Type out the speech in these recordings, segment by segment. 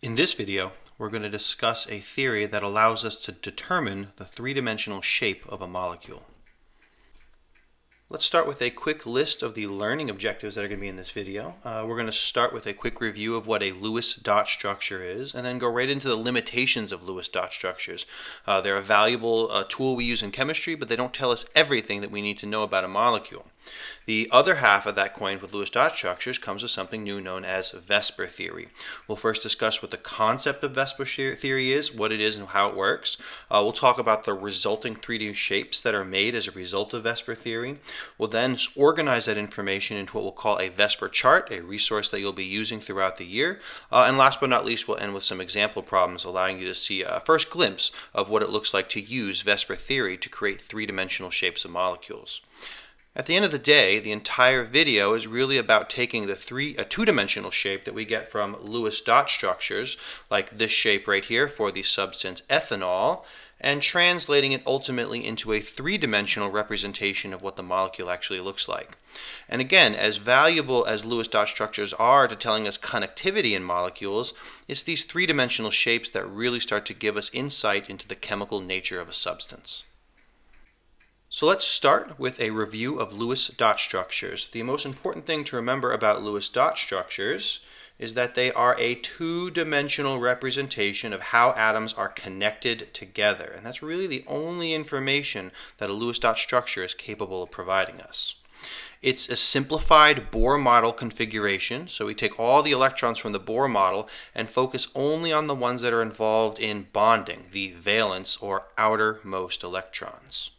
In this video, we're going to discuss a theory that allows us to determine the three-dimensional shape of a molecule. Let's start with a quick list of the learning objectives that are going to be in this video. Uh, we're going to start with a quick review of what a Lewis dot structure is, and then go right into the limitations of Lewis dot structures. Uh, they're a valuable uh, tool we use in chemistry, but they don't tell us everything that we need to know about a molecule. The other half of that coin with Lewis dot structures comes with something new known as VSEPR theory. We'll first discuss what the concept of VSEPR theory is, what it is, and how it works. Uh, we'll talk about the resulting 3D shapes that are made as a result of VSEPR theory. We'll then organize that information into what we'll call a VSEPR chart, a resource that you'll be using throughout the year. Uh, and last but not least, we'll end with some example problems allowing you to see a first glimpse of what it looks like to use VSEPR theory to create three-dimensional shapes of molecules. At the end of the day, the entire video is really about taking the three, a two-dimensional shape that we get from Lewis dot structures, like this shape right here for the substance ethanol, and translating it ultimately into a three-dimensional representation of what the molecule actually looks like. And again, as valuable as Lewis dot structures are to telling us connectivity in molecules, it's these three-dimensional shapes that really start to give us insight into the chemical nature of a substance. So let's start with a review of Lewis dot structures. The most important thing to remember about Lewis dot structures is that they are a two-dimensional representation of how atoms are connected together. And that's really the only information that a Lewis dot structure is capable of providing us. It's a simplified Bohr model configuration. So we take all the electrons from the Bohr model and focus only on the ones that are involved in bonding, the valence or outermost electrons.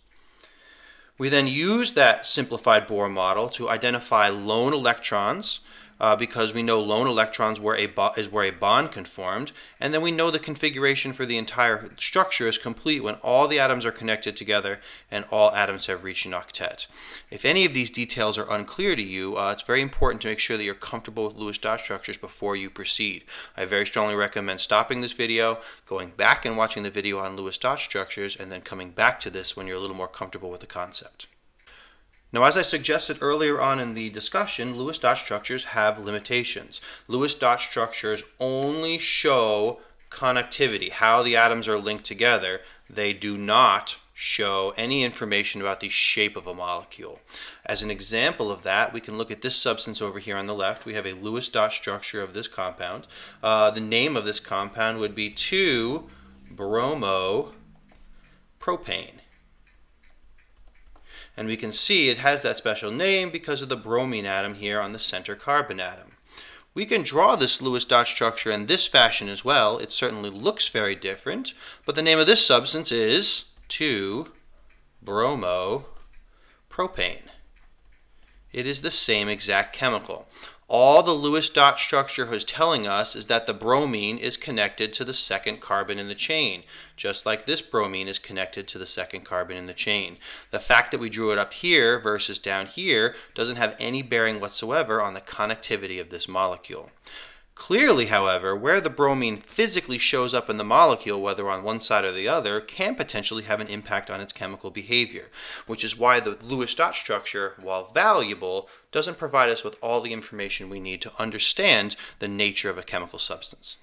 We then use that simplified Bohr model to identify lone electrons uh, because we know lone electrons where a is where a bond conformed, and then we know the configuration for the entire structure is complete when all the atoms are connected together and all atoms have reached an octet. If any of these details are unclear to you, uh, it's very important to make sure that you're comfortable with Lewis dot structures before you proceed. I very strongly recommend stopping this video, going back and watching the video on Lewis dot structures, and then coming back to this when you're a little more comfortable with the concept. Now, as I suggested earlier on in the discussion, Lewis dot structures have limitations. Lewis dot structures only show connectivity, how the atoms are linked together. They do not show any information about the shape of a molecule. As an example of that, we can look at this substance over here on the left. We have a Lewis dot structure of this compound. Uh, the name of this compound would be 2-bromopropane. And we can see it has that special name because of the bromine atom here on the center carbon atom. We can draw this Lewis dot structure in this fashion as well. It certainly looks very different, but the name of this substance is 2-bromopropane. It is the same exact chemical. All the Lewis dot structure is telling us is that the bromine is connected to the second carbon in the chain, just like this bromine is connected to the second carbon in the chain. The fact that we drew it up here versus down here doesn't have any bearing whatsoever on the connectivity of this molecule. Clearly, however, where the bromine physically shows up in the molecule, whether on one side or the other, can potentially have an impact on its chemical behavior, which is why the Lewis dot structure, while valuable, doesn't provide us with all the information we need to understand the nature of a chemical substance.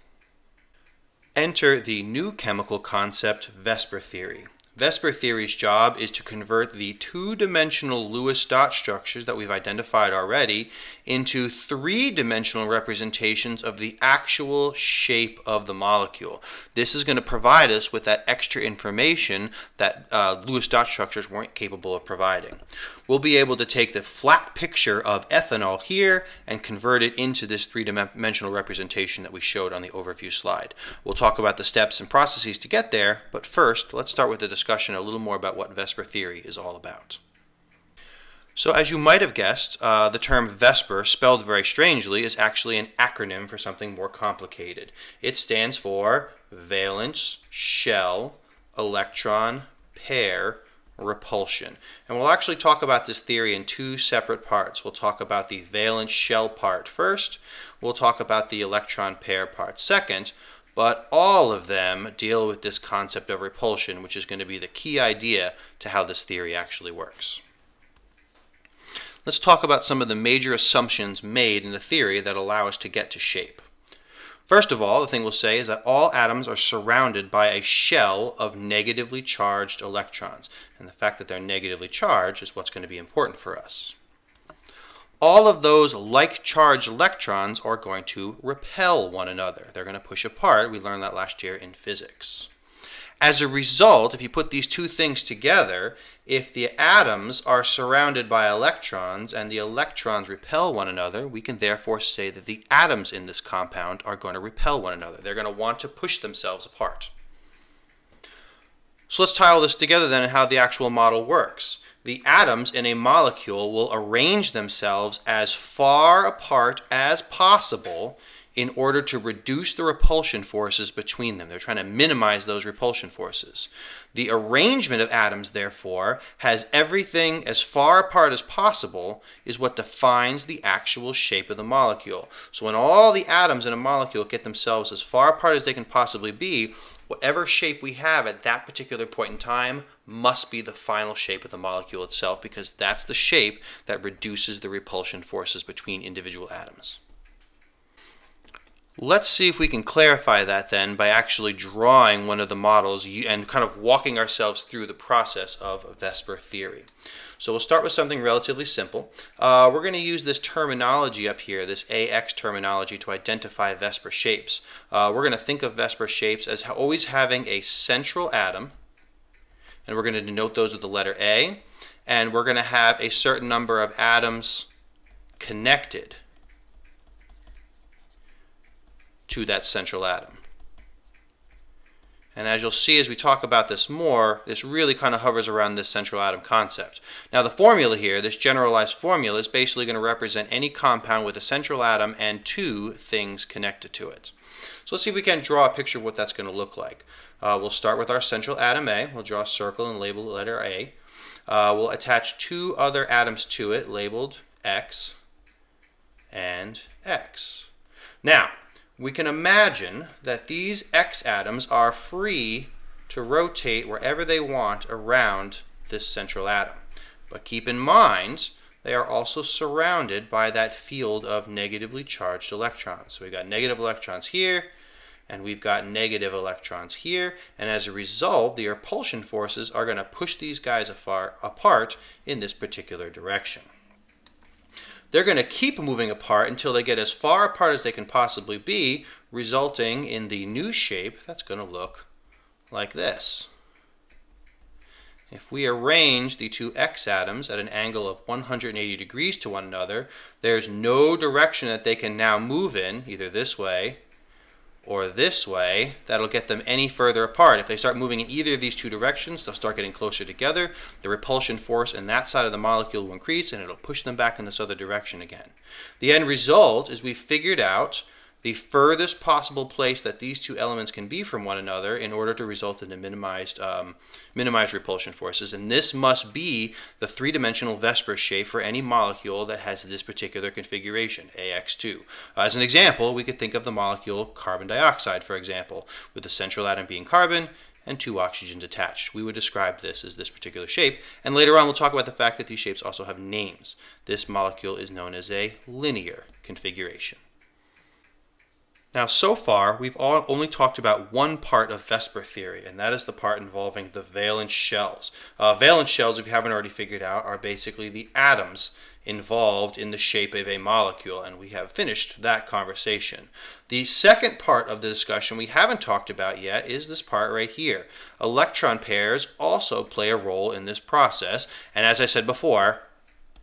Enter the new chemical concept, VSEPR theory. VSEPR theory's job is to convert the two-dimensional Lewis dot structures that we've identified already into three-dimensional representations of the actual shape of the molecule. This is going to provide us with that extra information that uh, Lewis dot structures weren't capable of providing we'll be able to take the flat picture of ethanol here and convert it into this three-dimensional representation that we showed on the overview slide. We'll talk about the steps and processes to get there, but first, let's start with a discussion a little more about what VSEPR theory is all about. So as you might have guessed, uh, the term VSEPR, spelled very strangely, is actually an acronym for something more complicated. It stands for valence, shell, electron, pair, repulsion. And we'll actually talk about this theory in two separate parts. We'll talk about the valence shell part first. We'll talk about the electron pair part second. But all of them deal with this concept of repulsion, which is going to be the key idea to how this theory actually works. Let's talk about some of the major assumptions made in the theory that allow us to get to shape. First of all, the thing we'll say is that all atoms are surrounded by a shell of negatively charged electrons. And the fact that they're negatively charged is what's going to be important for us. All of those like charged electrons are going to repel one another. They're going to push apart. We learned that last year in physics. As a result, if you put these two things together, if the atoms are surrounded by electrons and the electrons repel one another, we can therefore say that the atoms in this compound are going to repel one another. They're going to want to push themselves apart. So let's tie all this together then and how the actual model works. The atoms in a molecule will arrange themselves as far apart as possible in order to reduce the repulsion forces between them. They're trying to minimize those repulsion forces. The arrangement of atoms, therefore, has everything as far apart as possible, is what defines the actual shape of the molecule. So when all the atoms in a molecule get themselves as far apart as they can possibly be, whatever shape we have at that particular point in time must be the final shape of the molecule itself because that's the shape that reduces the repulsion forces between individual atoms. Let's see if we can clarify that then by actually drawing one of the models and kind of walking ourselves through the process of VSEPR theory. So we'll start with something relatively simple. Uh, we're going to use this terminology up here, this AX terminology, to identify VSEPR shapes. Uh, we're going to think of VSEPR shapes as always having a central atom, and we're going to denote those with the letter A, and we're going to have a certain number of atoms connected to that central atom. And as you'll see as we talk about this more, this really kind of hovers around this central atom concept. Now the formula here, this generalized formula, is basically going to represent any compound with a central atom and two things connected to it. So let's see if we can draw a picture of what that's going to look like. Uh, we'll start with our central atom A. We'll draw a circle and label the letter A. Uh, we'll attach two other atoms to it labeled X and X. Now, we can imagine that these X atoms are free to rotate wherever they want around this central atom. But keep in mind, they are also surrounded by that field of negatively charged electrons. So we've got negative electrons here, and we've got negative electrons here, and as a result, the repulsion forces are going to push these guys afar, apart in this particular direction. They're going to keep moving apart until they get as far apart as they can possibly be, resulting in the new shape that's going to look like this. If we arrange the two X atoms at an angle of 180 degrees to one another, there's no direction that they can now move in, either this way or this way, that'll get them any further apart. If they start moving in either of these two directions, they'll start getting closer together. The repulsion force in that side of the molecule will increase and it'll push them back in this other direction again. The end result is we figured out the furthest possible place that these two elements can be from one another in order to result in a minimized, um, minimized repulsion forces. And this must be the three-dimensional VSEPR shape for any molecule that has this particular configuration, AX2. Uh, as an example, we could think of the molecule carbon dioxide, for example, with the central atom being carbon and two oxygens attached. We would describe this as this particular shape, and later on we'll talk about the fact that these shapes also have names. This molecule is known as a linear configuration. Now, so far, we've all only talked about one part of VSEPR theory, and that is the part involving the valence shells. Uh, valence shells, if you haven't already figured out, are basically the atoms involved in the shape of a molecule, and we have finished that conversation. The second part of the discussion we haven't talked about yet is this part right here. Electron pairs also play a role in this process, and as I said before,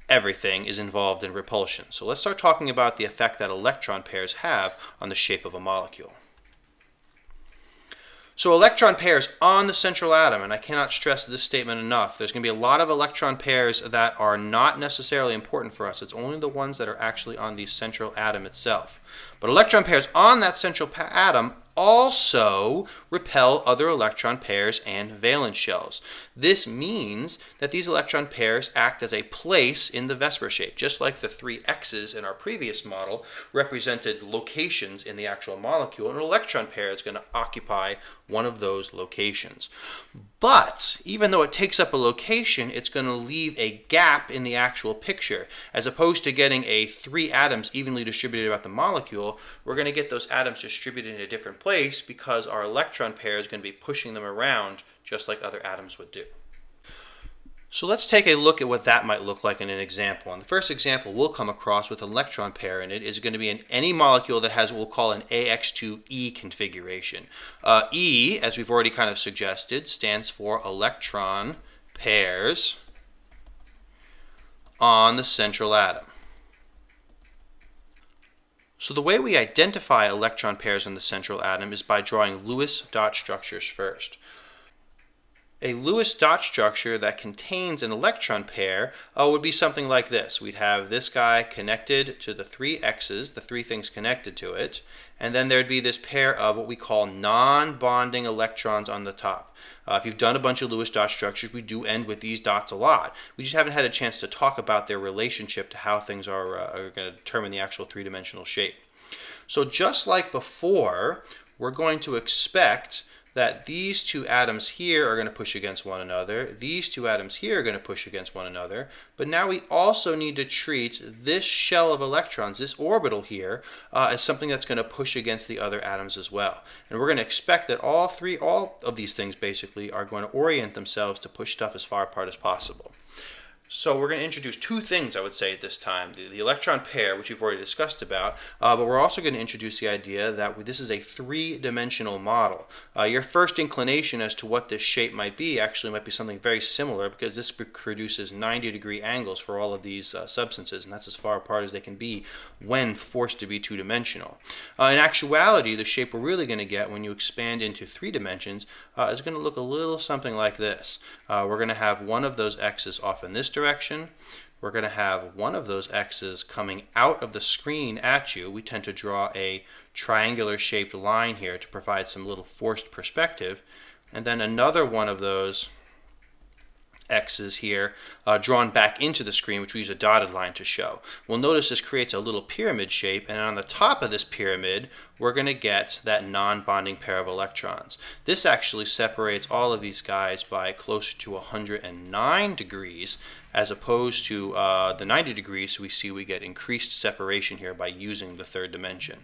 everything is involved in repulsion. So let's start talking about the effect that electron pairs have on the shape of a molecule. So electron pairs on the central atom, and I cannot stress this statement enough, there's going to be a lot of electron pairs that are not necessarily important for us. It's only the ones that are actually on the central atom itself. But electron pairs on that central atom also repel other electron pairs and valence shells. This means that these electron pairs act as a place in the VSEPR shape, just like the three X's in our previous model represented locations in the actual molecule. An electron pair is going to occupy one of those locations. But even though it takes up a location, it's going to leave a gap in the actual picture. As opposed to getting a three atoms evenly distributed about the molecule, we're going to get those atoms distributed in a different place because our electron pair is going to be pushing them around just like other atoms would do. So let's take a look at what that might look like in an example. And the first example we'll come across with an electron pair in it is going to be in any molecule that has what we'll call an AX2E configuration. Uh, e, as we've already kind of suggested, stands for electron pairs on the central atom. So the way we identify electron pairs on the central atom is by drawing Lewis dot structures first. A Lewis dot structure that contains an electron pair uh, would be something like this. We'd have this guy connected to the three X's, the three things connected to it, and then there'd be this pair of what we call non-bonding electrons on the top. Uh, if you've done a bunch of Lewis dot structures, we do end with these dots a lot. We just haven't had a chance to talk about their relationship to how things are, uh, are going to determine the actual three-dimensional shape. So just like before, we're going to expect that these two atoms here are going to push against one another. These two atoms here are going to push against one another. But now we also need to treat this shell of electrons, this orbital here, uh, as something that's going to push against the other atoms as well. And we're going to expect that all three, all of these things basically, are going to orient themselves to push stuff as far apart as possible. So we're going to introduce two things, I would say, at this time. The, the electron pair, which we've already discussed about, uh, but we're also going to introduce the idea that this is a three-dimensional model. Uh, your first inclination as to what this shape might be actually might be something very similar because this produces 90-degree angles for all of these uh, substances, and that's as far apart as they can be when forced to be two-dimensional. Uh, in actuality, the shape we're really going to get when you expand into three dimensions uh, is going to look a little something like this. Uh, we're going to have one of those x's off in this direction, direction, we're going to have one of those x's coming out of the screen at you. We tend to draw a triangular shaped line here to provide some little forced perspective. And then another one of those x's here uh, drawn back into the screen, which we use a dotted line to show. We'll notice this creates a little pyramid shape, and on the top of this pyramid, we're going to get that non-bonding pair of electrons. This actually separates all of these guys by closer to 109 degrees, as opposed to uh, the 90 degrees, so we see we get increased separation here by using the third dimension.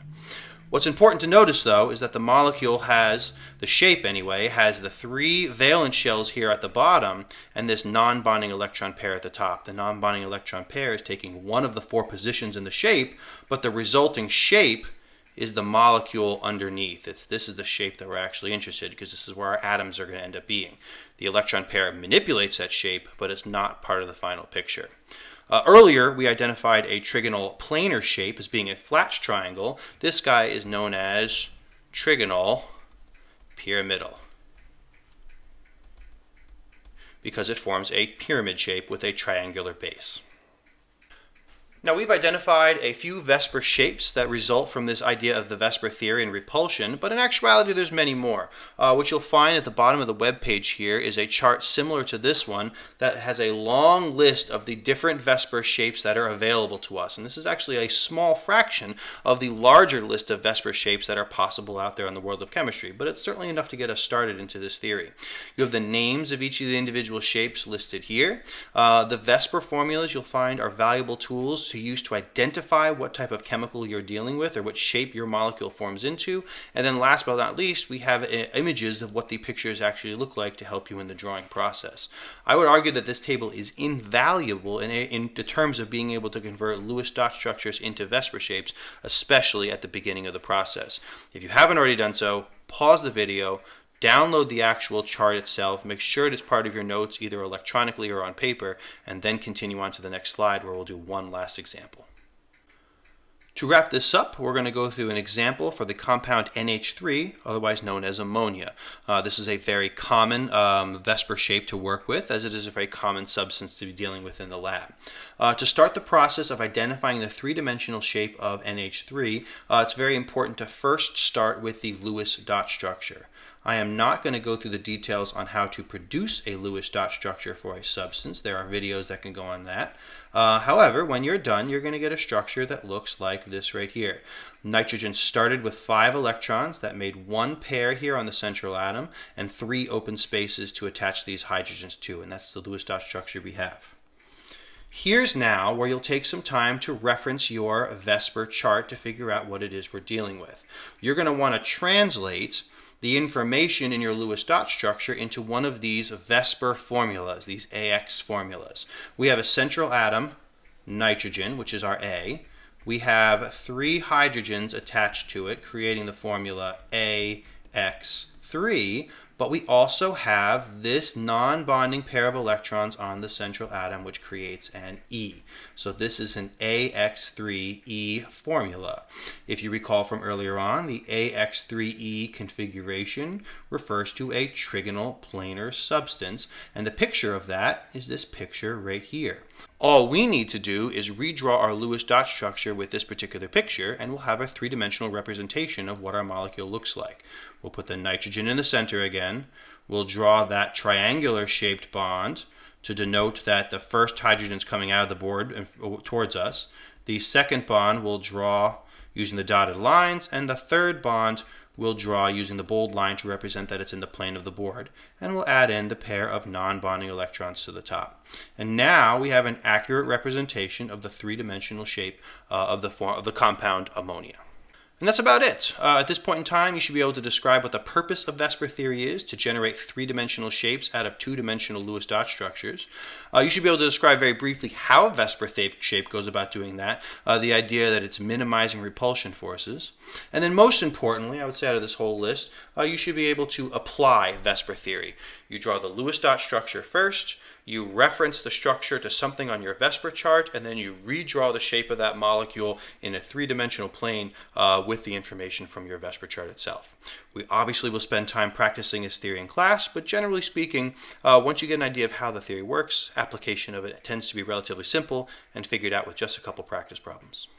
What's important to notice, though, is that the molecule has, the shape anyway, has the three valence shells here at the bottom and this non-bonding electron pair at the top. The non-bonding electron pair is taking one of the four positions in the shape, but the resulting shape is the molecule underneath. It's, this is the shape that we're actually interested in because this is where our atoms are going to end up being. The electron pair manipulates that shape, but it's not part of the final picture. Uh, earlier, we identified a trigonal planar shape as being a flat triangle. This guy is known as trigonal pyramidal because it forms a pyramid shape with a triangular base. Now we've identified a few VSEPR shapes that result from this idea of the VSEPR theory and repulsion, but in actuality there's many more. Uh, what you'll find at the bottom of the web page here is a chart similar to this one that has a long list of the different VSEPR shapes that are available to us. And this is actually a small fraction of the larger list of VSEPR shapes that are possible out there in the world of chemistry, but it's certainly enough to get us started into this theory. You have the names of each of the individual shapes listed here. Uh, the VSEPR formulas you'll find are valuable tools to use to identify what type of chemical you're dealing with or what shape your molecule forms into. And then last but not least, we have uh, images of what the pictures actually look like to help you in the drawing process. I would argue that this table is invaluable in, in the terms of being able to convert Lewis dot structures into VSEPR shapes, especially at the beginning of the process. If you haven't already done so, pause the video, download the actual chart itself, make sure it is part of your notes either electronically or on paper, and then continue on to the next slide where we'll do one last example. To wrap this up, we're going to go through an example for the compound NH3, otherwise known as ammonia. Uh, this is a very common um, VSEPR shape to work with, as it is a very common substance to be dealing with in the lab. Uh, to start the process of identifying the three-dimensional shape of NH3, uh, it's very important to first start with the Lewis dot structure. I am not going to go through the details on how to produce a Lewis dot structure for a substance. There are videos that can go on that. Uh, however, when you're done, you're going to get a structure that looks like this right here. Nitrogen started with five electrons that made one pair here on the central atom and three open spaces to attach these hydrogens to, and that's the Lewis dot structure we have. Here's now where you'll take some time to reference your VSEPR chart to figure out what it is we're dealing with. You're going to want to translate the information in your Lewis dot structure into one of these VSEPR formulas, these AX formulas. We have a central atom, nitrogen, which is our A. We have three hydrogens attached to it, creating the formula AX3, but we also have this non-bonding pair of electrons on the central atom, which creates an E. So this is an AX3E formula. If you recall from earlier on, the AX3E configuration refers to a trigonal planar substance, and the picture of that is this picture right here. All we need to do is redraw our Lewis dot structure with this particular picture and we'll have a three-dimensional representation of what our molecule looks like. We'll put the nitrogen in the center again. We'll draw that triangular shaped bond to denote that the first hydrogen is coming out of the board towards us. The second bond we'll draw using the dotted lines and the third bond we'll draw using the bold line to represent that it's in the plane of the board. And we'll add in the pair of non-bonding electrons to the top. And now we have an accurate representation of the three-dimensional shape uh, of, the form, of the compound ammonia. And that's about it. Uh, at this point in time, you should be able to describe what the purpose of VSEPR theory is, to generate three-dimensional shapes out of two-dimensional Lewis dot structures. Uh, you should be able to describe very briefly how a VSEPR shape goes about doing that, uh, the idea that it's minimizing repulsion forces. And then most importantly, I would say out of this whole list, uh, you should be able to apply VSEPR theory. You draw the Lewis dot structure first, you reference the structure to something on your VSEPR chart, and then you redraw the shape of that molecule in a three-dimensional plane uh, with the information from your VSEPR chart itself. We obviously will spend time practicing this theory in class, but generally speaking, uh, once you get an idea of how the theory works, application of it tends to be relatively simple and figured out with just a couple practice problems.